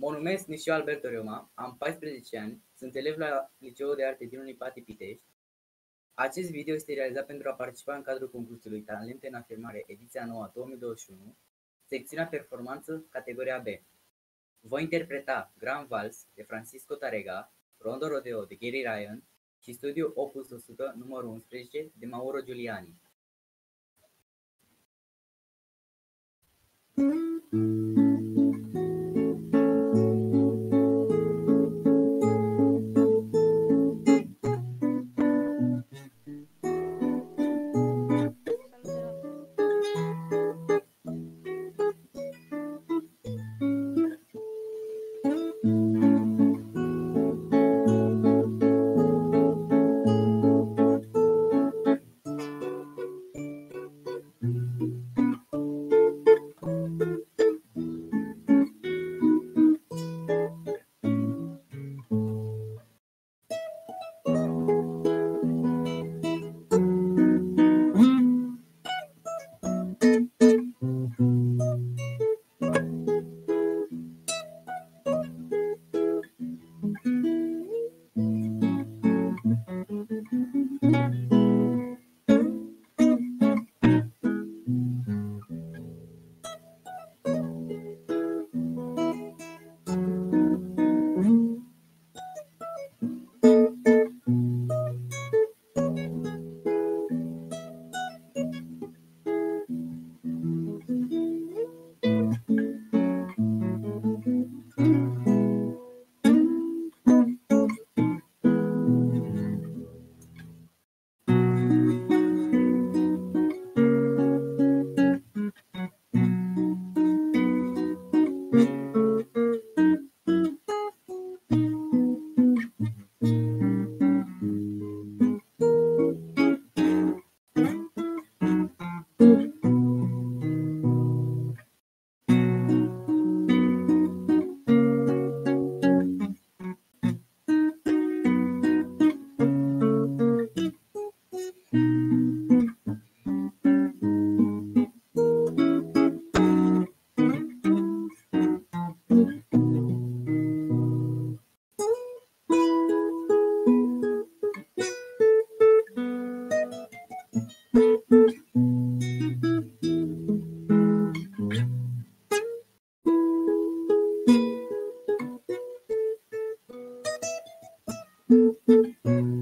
Mă numesc Nișiu Alberto Rioma, am 14 ani, sunt elev la Liceul de Arte din Unipati Pitești. Acest video este realizat pentru a participa în cadrul concursului Talente în Afirmare, ediția 9 2021, secțiunea Performanță, categoria B. Voi interpreta Grand Vals de Francisco Tarega, Rondo Rodeo de Gary Ryan și Studiu Opus 100, numărul 11, de Mauro Giuliani. Mm-hmm. Mm-hmm.